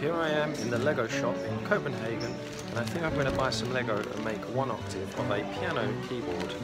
here I am in the Lego shop in Copenhagen and I think I'm going to buy some Lego and make one octave of a piano keyboard.